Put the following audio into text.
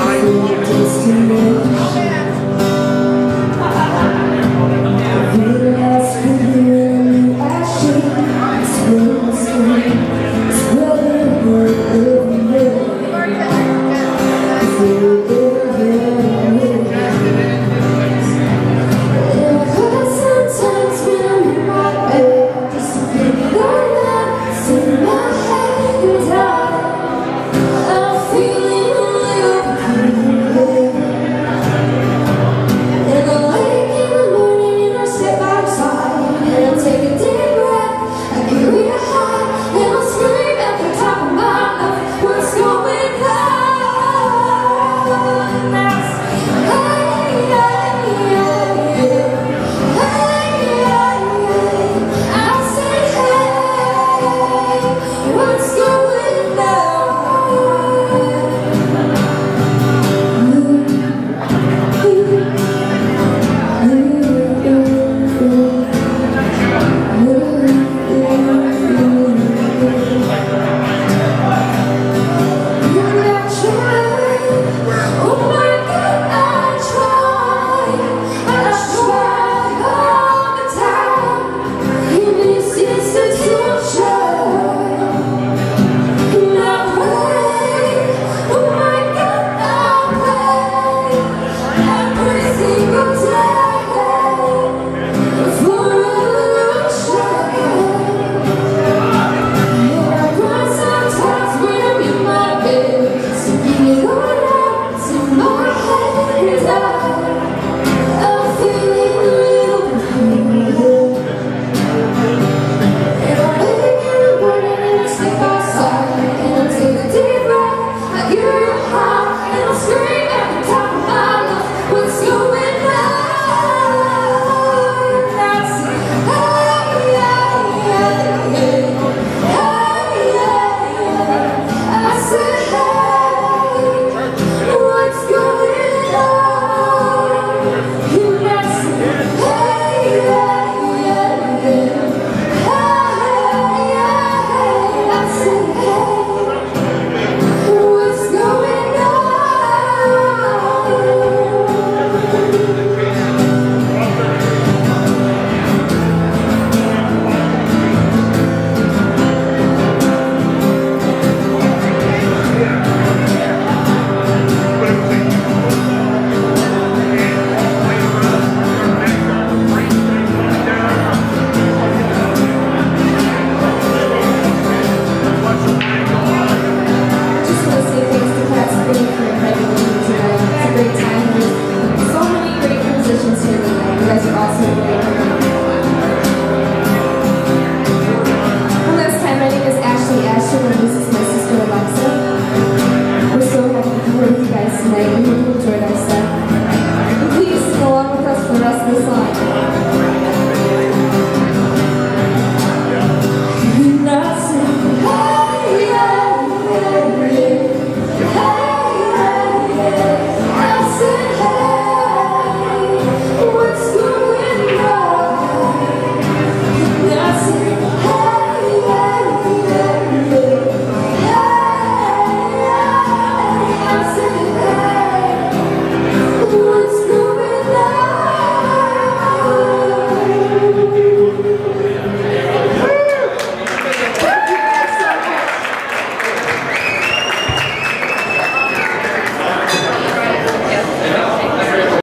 I don't see you. aí.